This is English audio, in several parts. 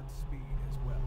Godspeed as well.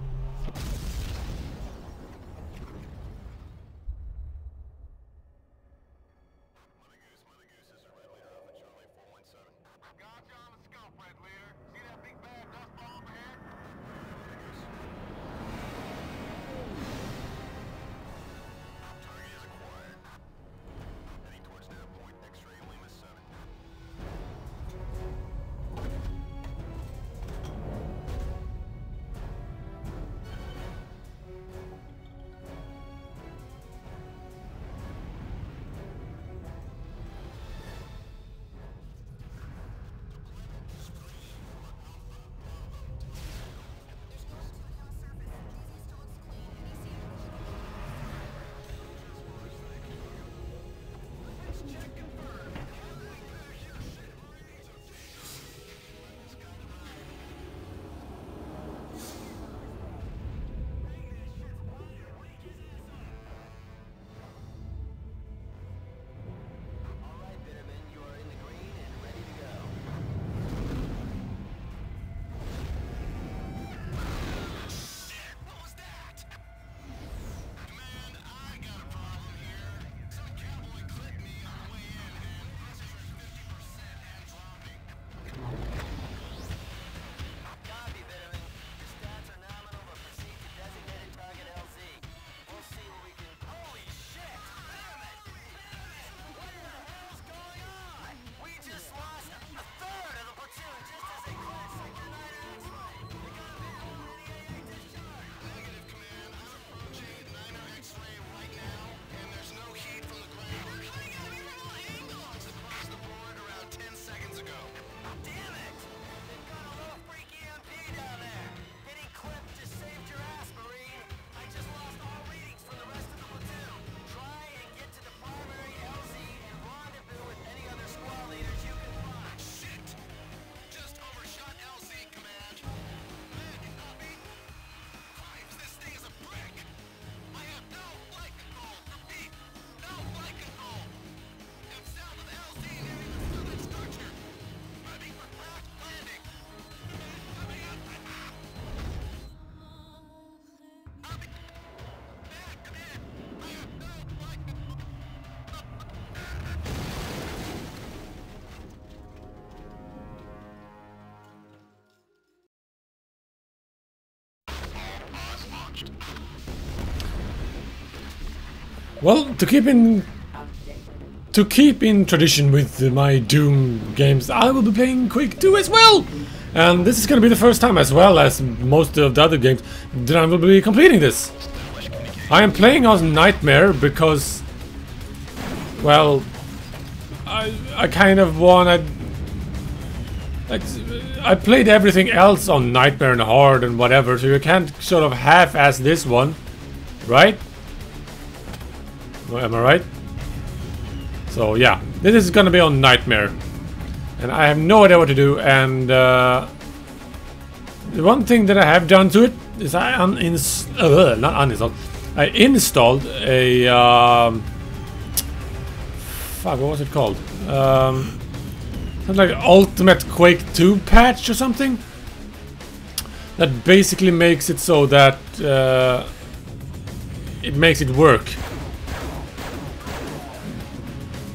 Launched. Well, to keep in to keep in tradition with my Doom games, I will be playing Quake 2 as well. And this is going to be the first time, as well as most of the other games, that I will be completing this. I am playing on Nightmare because, well, I I kind of wanted. I played everything else on Nightmare and Hard and whatever, so you can't sort of half-ass this one, right? Am I right? So yeah, this is gonna be on Nightmare. And I have no idea what to do, and uh, the one thing that I have done to it is I unins uh, not uninstalled. I installed a um, fuck, what was it called? Um, like Ultimate Quake 2 patch or something. That basically makes it so that uh, it makes it work.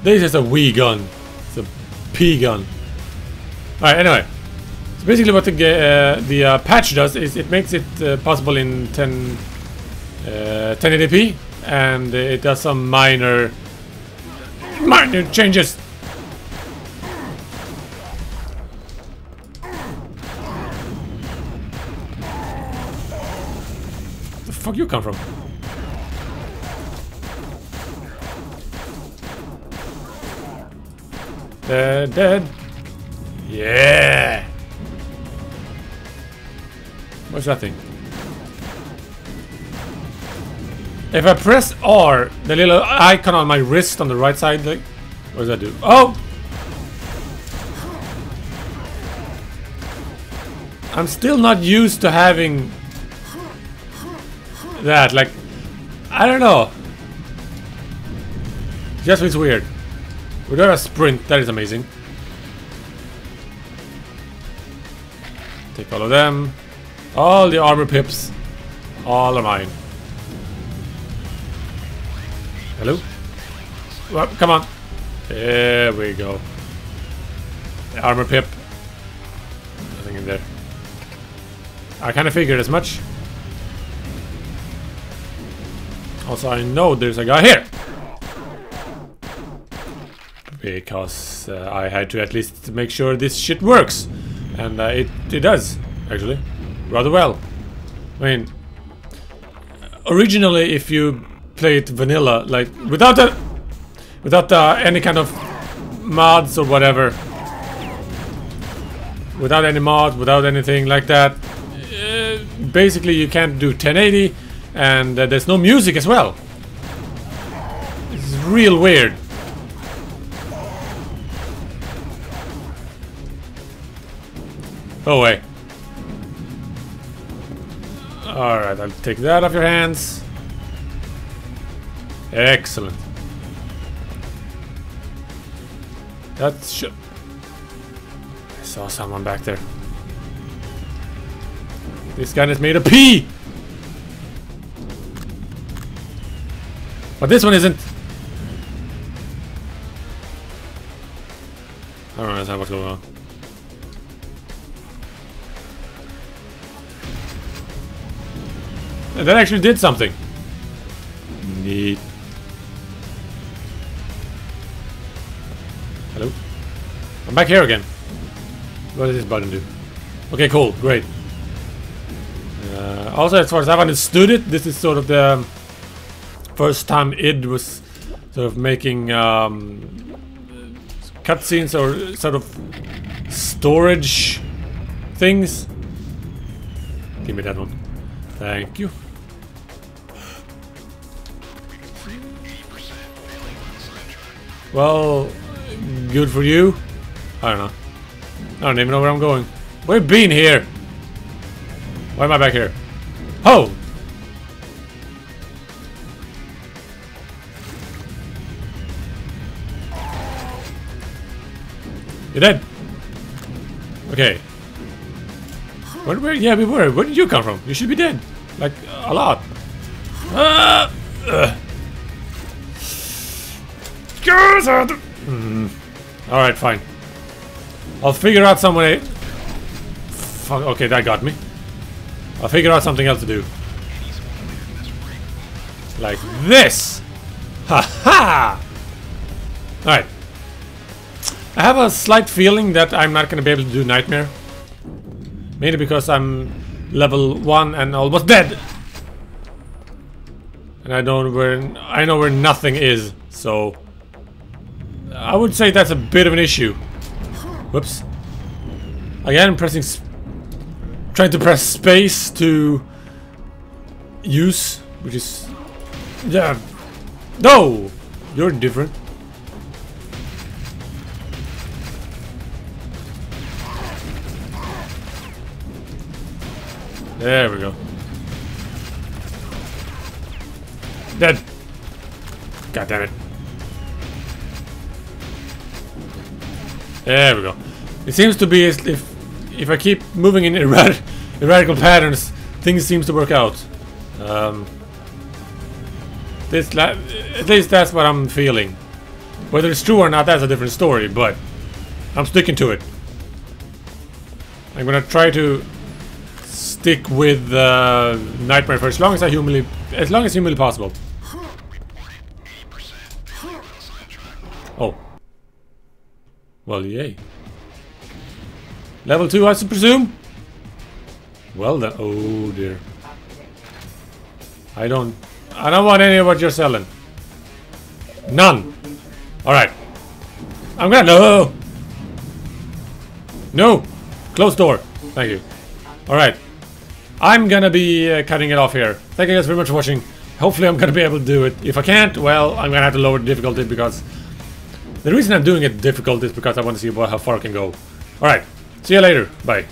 This is a Wii gun. It's a P gun. Alright, anyway. So basically what the, uh, the uh, patch does is it makes it uh, possible in 10, uh, 1080p and it does some minor minor changes. Fuck you come from? Dead, dead. Yeah. What's that thing? If I press R, the little icon on my wrist on the right side, like, what does that do? Oh! I'm still not used to having that. Like, I don't know. Just feels weird. We got a sprint. That is amazing. Take all of them. All the armor pips. All are mine. Hello? Well, come on. There we go. The armor pip. Nothing in there. I kind of figured as much. Also, I know there's a guy here. Because uh, I had to at least make sure this shit works. And uh, it, it does, actually. Rather well. I mean, originally if you play it vanilla, like, without without uh, any kind of mods or whatever, without any mods, without anything like that, uh, basically you can't do 1080 and uh, there's no music as well. It's real weird. Go away. Alright, I'll take that off your hands. Excellent. That's sh I saw someone back there. This gun is made of pee! But this one isn't. I don't understand what's going on. And that actually did something. Neat. Hello? I'm back here again. What does this button do? Okay, cool, great. Uh, also, as far as I've understood it, this is sort of the first time id was sort of making um, cutscenes or sort of storage things. Give me that one. Thank you. Well, good for you. I don't know. I don't even know where I'm going. We've been here. Why am I back here? Oh! You're dead. Okay. Where, where? Yeah, we were. Where did you come from? You should be dead. Like, a lot. Ugh. Mm. Alright, fine. I'll figure out some way. Fuck, okay, that got me. I'll figure out something else to do. Like this! Ha ha! Alright. I have a slight feeling that I'm not gonna be able to do Nightmare. Mainly because I'm level 1 and almost dead! And I don't where I know where nothing is, so I would say that's a bit of an issue. Whoops. Again, pressing trying to press space to use, which is yeah. No, you're different. There we go. Dead. God damn it. There we go. It seems to be as if if I keep moving in errat erratical patterns, things seems to work out. Um, this at least that's what I'm feeling. Whether it's true or not, that's a different story. But I'm sticking to it. I'm gonna try to stick with uh, Nightmare for as long as I humanly, as long as humanly possible. Oh. Well, yay. Level 2, I should presume? Well then, oh dear. I don't, I don't want any of what you're selling. None. Alright. I'm gonna, no! No! Close door. Thank you. Alright. I'm gonna be uh, cutting it off here. Thank you guys very much for watching. Hopefully I'm gonna be able to do it. If I can't, well, I'm gonna have to lower the difficulty because... The reason I'm doing it difficult is because I want to see how far I can go. Alright. See you later. Bye.